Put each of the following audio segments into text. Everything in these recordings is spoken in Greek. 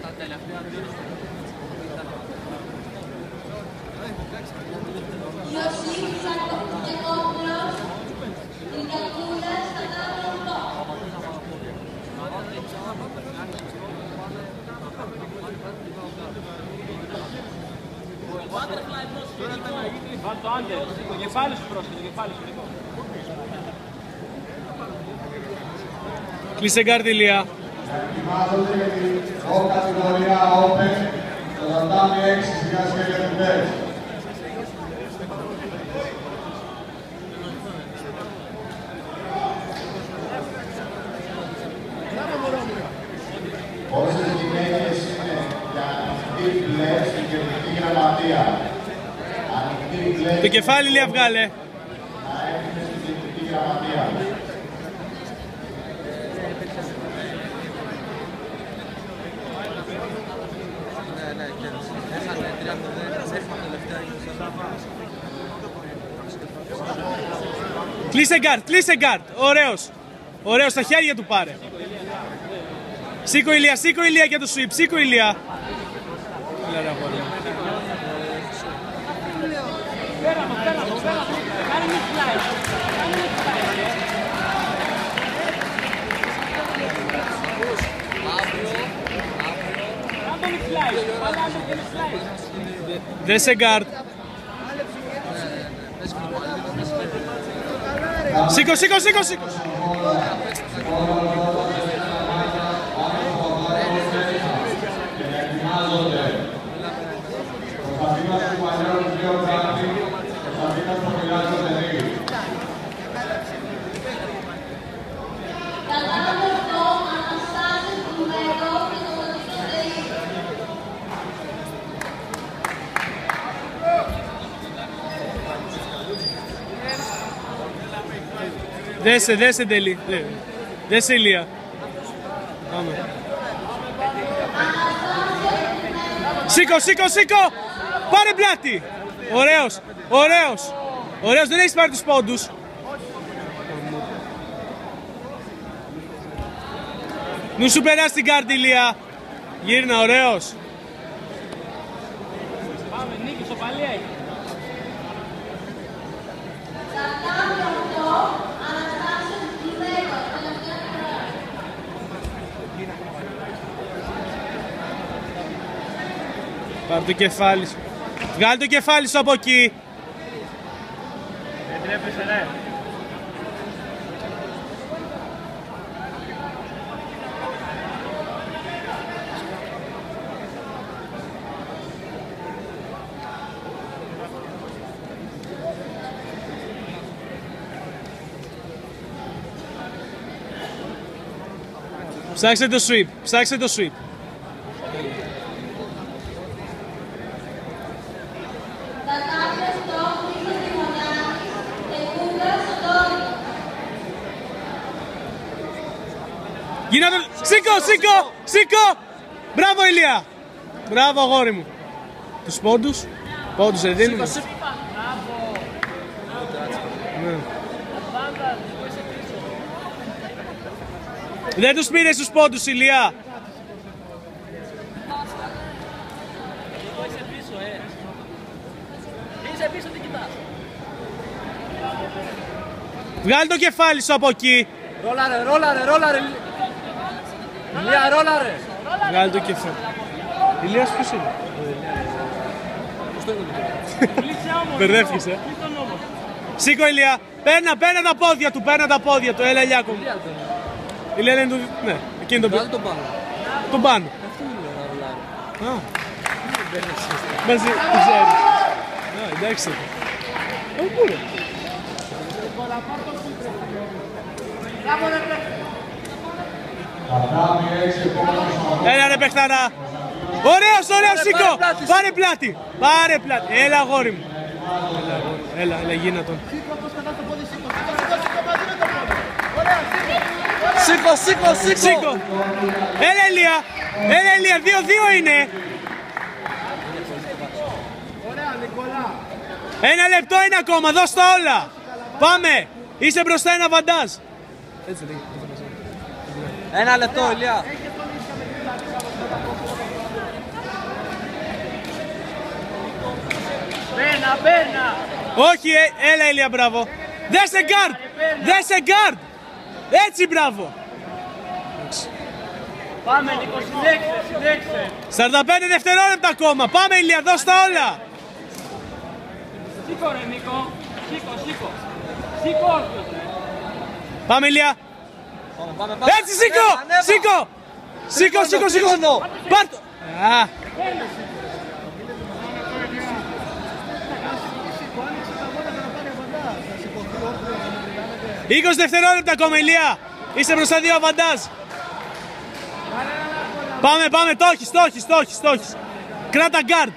τα τελευταία δύο Ιωσήφ Τζακόπουλος, Τρικακούλας, Κατάρο 8. Βάλ το άντερ, το κεφάλι σου πρόσθετο, το κεφάλι σου λίγο. Κλείσε γκάρτ Ηλία. Ετοιμάζονται για την O κατηγορία Open, το τατάμι 6 σιγά σιγά για την ΠΕΣ. Όσες γυναίκες είναι για ανοιχτή μπλε στην κεντρική γραμματεία. Ανοιχτή μπλε Το κεφάλι Ηλία βγάλε. να έρθουν στην κεντρική γραμματεία. Ναι, ναι, και έχανε 3-0, έφαγε τελευταία Κλείσε γκάρτ, κλείσε γκάρτ. Ωραίος. Ωραίος, στα χέρια του πάρε. Σήκω Ηλία, σήκω Ηλία για το sweep, σήκω Ηλία. Έλα, ρε, αγόρι μου. Δέσε γκάρτ. Σήκω, σήκω, σήκω, σήκω. Δέσε, δέσε τελεί. Δε- Δέσε Ηλία. Πάμε. Σήκω, σήκω, σήκω! Πάρε πλάτη! Ωραίος, ωραίος. Ωραίος, δεν έχεις πάρει τους πόντους. Νου σου περάσει την κάρτη, Ηλία. Γύρνα, ωραίος. Πάμε, νίκη, σοπαλία έχει. Πάρε το κεφάλι σου. Βγάλει το κεφάλι σου από εκεί. Δεν τρέπεσαι, ρε. Ψάξτε το sweep. Ψάξτε το sweep. Γίνα το... Σήκω, σήκω, σήκω! Μπράβο Ηλία! Μπράβο αγόρι μου. Τους πόντους. Πόντους δεν δίνουμε. Ναι. Δεν τους πήρες στους πόντους Ηλία. Εγώ είσαι πίσω, ε. Είσαι πίσω, τι κοιτάς. Βγάλει το κεφάλι σου από εκεί. Ρόλαρε, ρόλαρε, ρόλαρε. Λία, ρόλαρε. Βγάλει το κεφάλι. Ηλίας ποιος είναι; Κλείσε όμως. Μπερδεύτηκες, ε. Κλείσε τον όμως; Σήκω Ηλία. Παίρνα, παίρνα τα πόδια του, παίρνα τα πόδια του. Έλα Ηλιάκο μου. Ηλία είναι το... Ναι, εκείνη το Βγάλε τον πάνω. Τον πάνω. Αυτό είναι να ρολάρει. Α. Μαζί, το ξέρεις. Α, εντάξει. Ε, πού ρε. Τατάμι 6 επόμενος αγώνας. Έλα ρε παιχταρά. Ωραίος, ωραίος, Πάρε, σήκω. πάρε πλάτη, Πάρε πλάτη. Πάρε πλάτη. Έλα αγόρι μου. Έλα, αγόρι. Έλα, έλα, γίνα τον. Σήκω, σήκω, σήκω. Σήκω. Έλα Ηλία. Έλα Ηλία, δύο-δύο είναι. Ένα λεπτό είναι ακόμα, δώσ' τα όλα. Πάμε. Είσαι μπροστά ένα βαντάζ. Έτσι λέγεται. Ένα λεπτό, Ηλία. Μπαίνα, μπαίνα. Όχι, ε, έλα Ηλία, μπράβο. Δέσε γκάρτ! Δέσε γκάρτ! Έτσι, μπράβο! Πάμε Νίκο, συνέχισε, συνέχισε. 45 δευτερόλεπτα ακόμα. Πάμε Ηλία, δώσ' τα όλα. Σήκω ρε Νίκο, σήκω, σήκω. Σήκω όρθιος ρε. Πάμε Ηλία. Έτσι, σήκω! Σήκω! Σήκω, σήκω, σήκω! Πάρ' το! Α, 20 δευτερόλεπτα ακόμα Ηλία. Είσαι μπροστά δύο αβαντάζ. Πάμε, πάμε, το έχεις, το έχεις, το έχεις, το έχεις. Κράτα γκάρντ.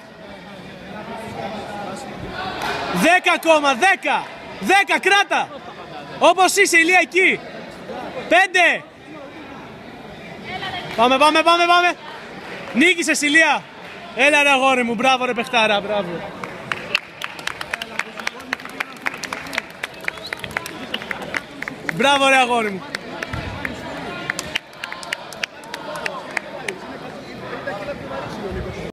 10 ακόμα, 10. 10, κράτα. Όπως είσαι Ηλία εκεί. 5. Πάμε, πάμε, πάμε, πάμε. Νίκησες Ηλία. Έλα ρε αγόρι μου, μπράβο ρε παιχτάρα, μπράβο. Μπράβο ρε αγόρι μου.